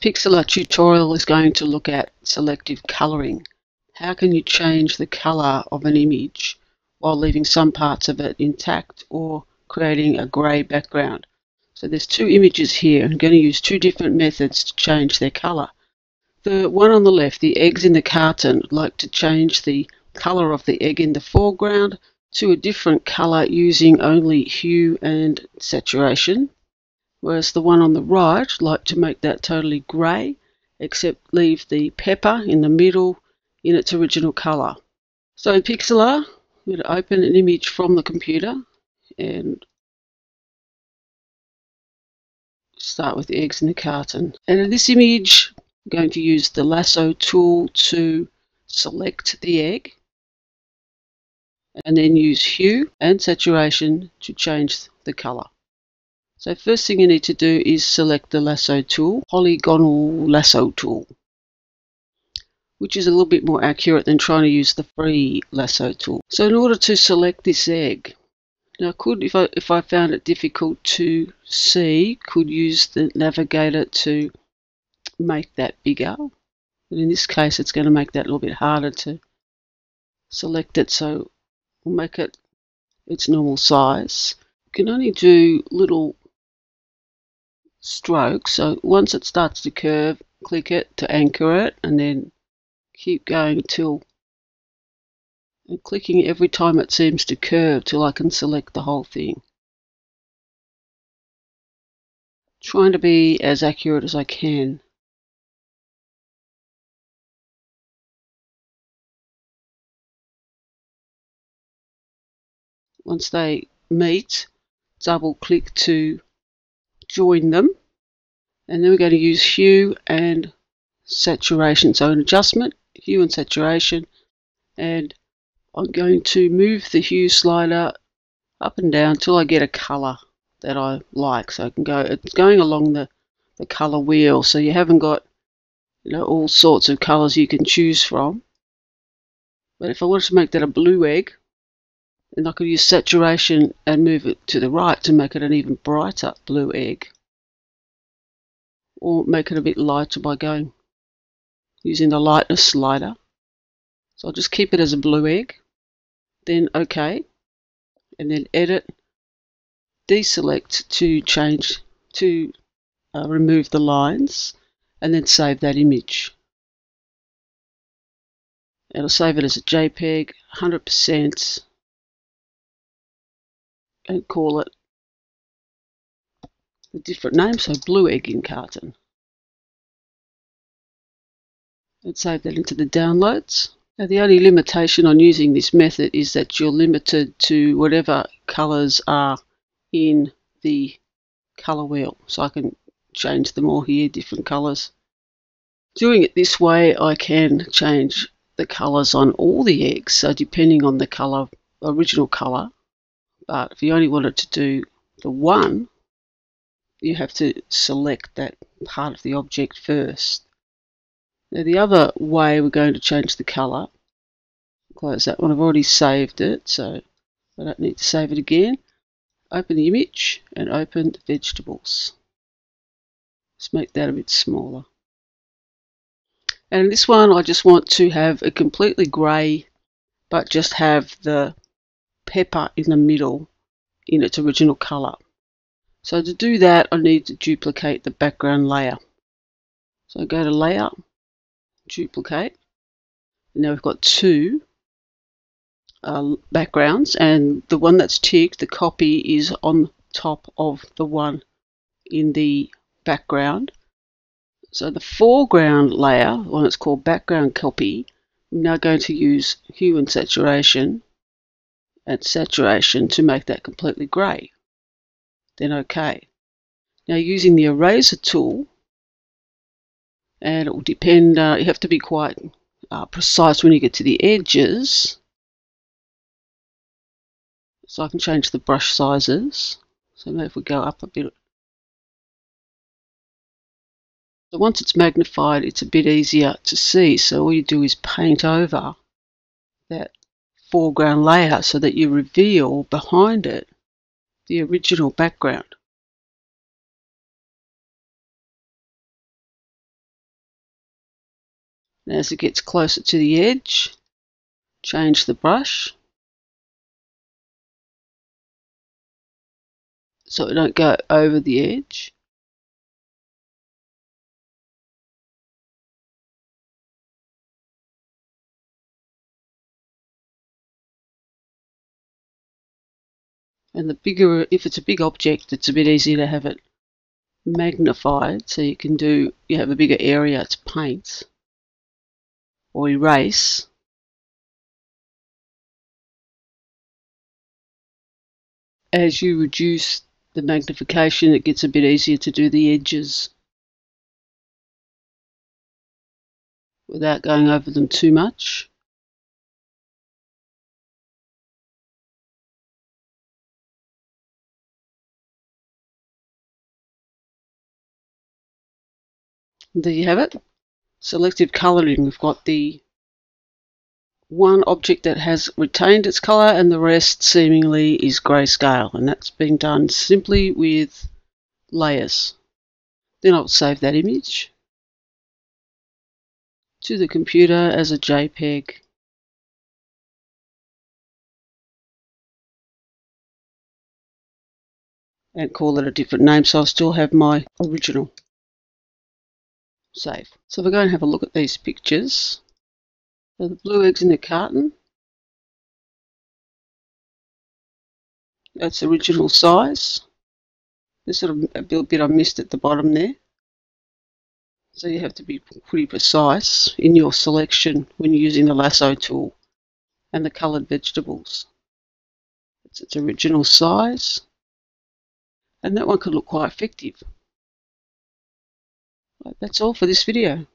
Pixlr tutorial is going to look at selective colouring. How can you change the colour of an image while leaving some parts of it intact or creating a grey background? So there's two images here. And I'm going to use two different methods to change their colour. The one on the left, the eggs in the carton, I'd like to change the colour of the egg in the foreground to a different colour using only hue and saturation whereas the one on the right like to make that totally grey except leave the pepper in the middle in its original colour. So in Pixlr, I'm going to open an image from the computer and start with the eggs in the carton. And in this image, I'm going to use the lasso tool to select the egg and then use hue and saturation to change the colour. So first thing you need to do is select the lasso tool, polygonal lasso tool, which is a little bit more accurate than trying to use the free lasso tool. So in order to select this egg, now I could, if I, if I found it difficult to see, could use the navigator to make that bigger. But in this case, it's going to make that a little bit harder to select it. So we'll make it its normal size. You can only do little stroke. So once it starts to curve, click it to anchor it and then keep going until and uh, clicking every time it seems to curve till I can select the whole thing. Trying to be as accurate as I can. Once they meet, double click to join them and then we're going to use hue and saturation. So an adjustment hue and saturation. And I'm going to move the hue slider up and down till I get a color that I like. So I can go it's going along the the color wheel. So you haven't got you know all sorts of colors you can choose from. But if I wanted to make that a blue egg then I could use saturation and move it to the right to make it an even brighter blue egg. Or make it a bit lighter by going using the lightness slider. So I'll just keep it as a blue egg. Then OK. And then edit, deselect to change, to uh, remove the lines and then save that image. It'll save it as a JPEG, 100% and call it a different name, so blue egg in carton. Let's save that into the downloads. Now the only limitation on using this method is that you're limited to whatever colours are in the colour wheel. So I can change them all here, different colours. Doing it this way I can change the colours on all the eggs. So depending on the colour, original colour, but if you only wanted to do the one, you have to select that part of the object first. Now the other way we're going to change the colour, close that one, I've already saved it, so I don't need to save it again. Open the image and open the vegetables. Let's make that a bit smaller. And in this one I just want to have a completely grey but just have the pepper in the middle in its original colour. So to do that I need to duplicate the background layer. So go to layer, duplicate, now we've got two uh, backgrounds and the one that's ticked, the copy is on top of the one in the background. So the foreground layer, one that's called background copy, I'm now going to use hue and saturation at saturation to make that completely grey. Then OK. Now using the eraser tool, and it will depend, uh, you have to be quite uh, precise when you get to the edges. So I can change the brush sizes. So maybe if we go up a bit. So once it's magnified, it's a bit easier to see. So all you do is paint over that foreground layer so that you reveal behind it the original background. And as it gets closer to the edge, change the brush so it don't go over the edge. And the bigger, if it's a big object, it's a bit easier to have it magnified so you can do, you have a bigger area to paint or erase. As you reduce the magnification, it gets a bit easier to do the edges without going over them too much. There you have it. Selective colouring. We've got the one object that has retained its colour and the rest seemingly is grayscale and that's been done simply with layers. Then I'll save that image to the computer as a JPEG. and call it a different name so I'll still have my original save. So if we go and have a look at these pictures, so the blue eggs in the carton, that's original size. There's sort of a bit I missed at the bottom there. So you have to be pretty precise in your selection when using the lasso tool and the coloured vegetables. It's its original size. And that one could look quite effective. That's all for this video.